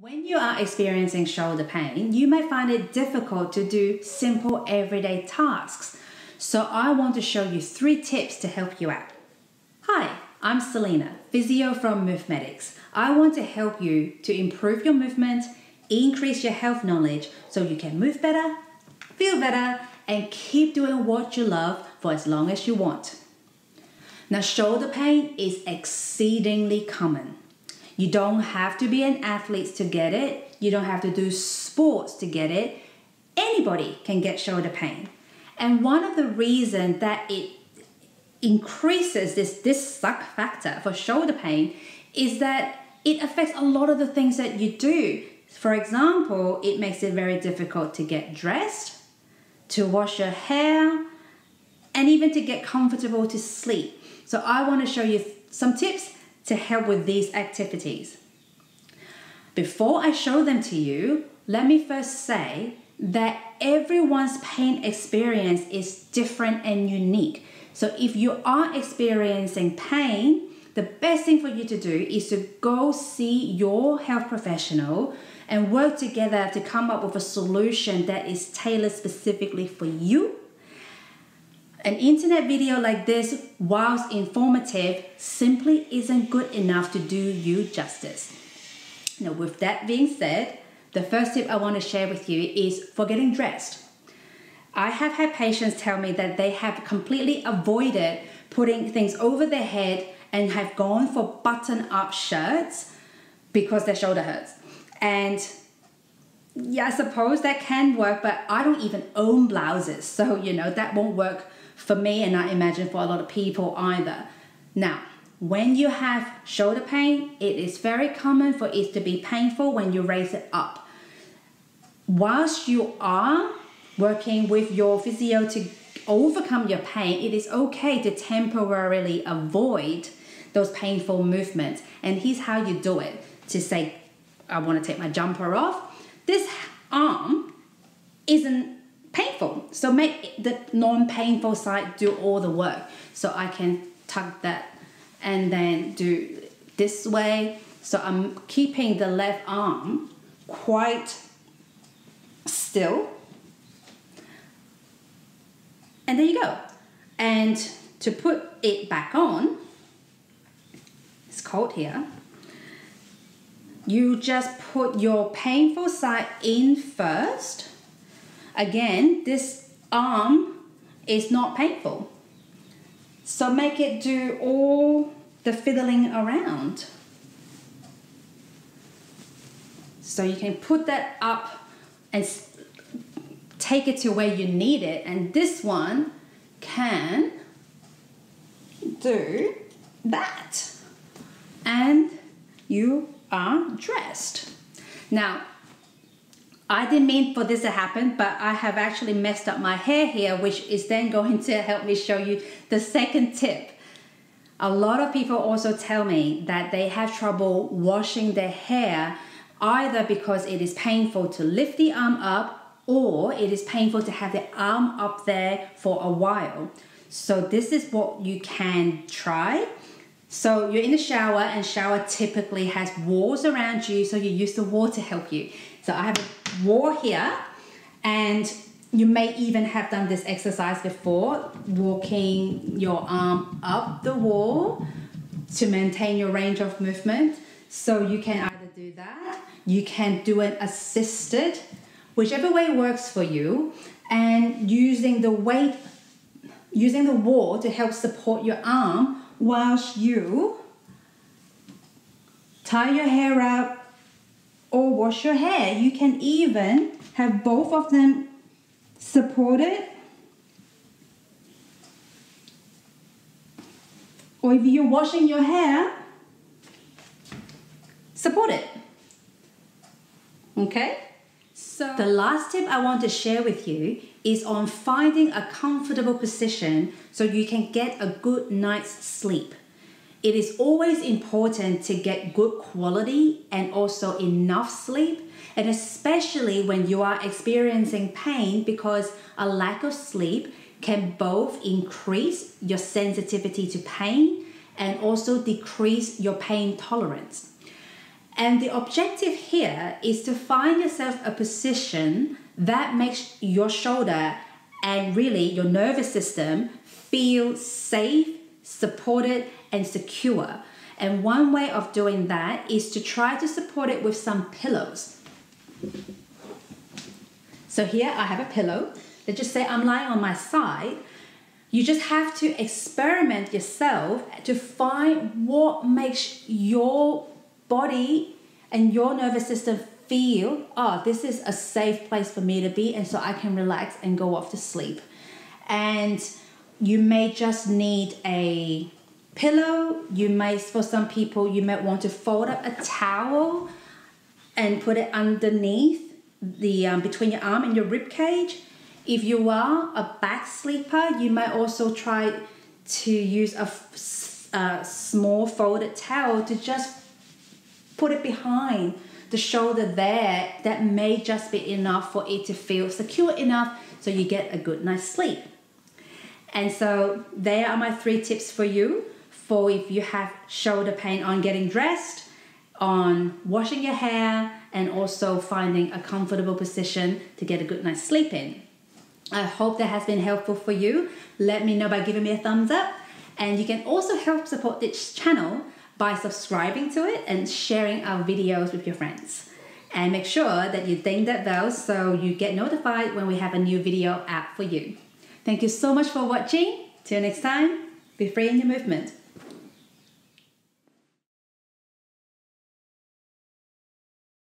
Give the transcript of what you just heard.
When you are experiencing shoulder pain, you may find it difficult to do simple everyday tasks. So, I want to show you three tips to help you out. Hi, I'm Selina, physio from Movemedics. I want to help you to improve your movement, increase your health knowledge so you can move better, feel better, and keep doing what you love for as long as you want. Now, shoulder pain is exceedingly common. You don't have to be an athlete to get it. You don't have to do sports to get it. Anybody can get shoulder pain. And one of the reasons that it increases this this suck factor for shoulder pain is that it affects a lot of the things that you do. For example, it makes it very difficult to get dressed, to wash your hair, and even to get comfortable to sleep. So I want to show you some tips to help with these activities. Before I show them to you, let me first say that everyone's pain experience is different and unique. So if you are experiencing pain, the best thing for you to do is to go see your health professional and work together to come up with a solution that is tailored specifically for you an internet video like this, whilst informative, simply isn't good enough to do you justice. Now, with that being said, the first tip I want to share with you is for getting dressed. I have had patients tell me that they have completely avoided putting things over their head and have gone for button up shirts because their shoulder hurts. And yeah, I suppose that can work, but I don't even own blouses, so you know that won't work for me and I imagine for a lot of people either. Now, when you have shoulder pain, it is very common for it to be painful when you raise it up. Whilst you are working with your physio to overcome your pain, it is okay to temporarily avoid those painful movements. And here's how you do it to say, I want to take my jumper off. This arm isn't painful. So make the non-painful side do all the work. So I can tuck that and then do this way. So I'm keeping the left arm quite still. And there you go. And to put it back on, it's cold here. You just put your painful side in first Again, this arm is not painful. So make it do all the fiddling around. So you can put that up and take it to where you need it. And this one can do that. And you are dressed. Now, I didn't mean for this to happen, but I have actually messed up my hair here, which is then going to help me show you the second tip. A lot of people also tell me that they have trouble washing their hair either because it is painful to lift the arm up or it is painful to have the arm up there for a while. So this is what you can try. So you're in the shower and shower typically has walls around you so you use the wall to help you. So I have a wall here and you may even have done this exercise before, walking your arm up the wall to maintain your range of movement. So you can either do that, you can do an assisted, whichever way works for you, and using the weight, using the wall to help support your arm whilst you tie your hair up wash your hair. You can even have both of them supported. Or if you're washing your hair, support it. Okay? So the last tip I want to share with you is on finding a comfortable position so you can get a good night's sleep it is always important to get good quality and also enough sleep, and especially when you are experiencing pain, because a lack of sleep can both increase your sensitivity to pain and also decrease your pain tolerance. And the objective here is to find yourself a position that makes your shoulder and really your nervous system feel safe, supported, and secure. And one way of doing that is to try to support it with some pillows. So here I have a pillow. Let's just say I'm lying on my side. You just have to experiment yourself to find what makes your body and your nervous system feel, oh, this is a safe place for me to be, and so I can relax and go off to sleep. And you may just need a pillow. You may, for some people, you might want to fold up a towel and put it underneath the um, between your arm and your rib cage. If you are a back sleeper, you might also try to use a, a small folded towel to just put it behind the shoulder there. That may just be enough for it to feel secure enough so you get a good night's sleep. And so, there are my three tips for you for if you have shoulder pain on getting dressed, on washing your hair, and also finding a comfortable position to get a good night's sleep in. I hope that has been helpful for you. Let me know by giving me a thumbs up. And you can also help support this channel by subscribing to it and sharing our videos with your friends. And make sure that you ding that bell so you get notified when we have a new video out for you. Thank you so much for watching. Till next time, be free in your movement.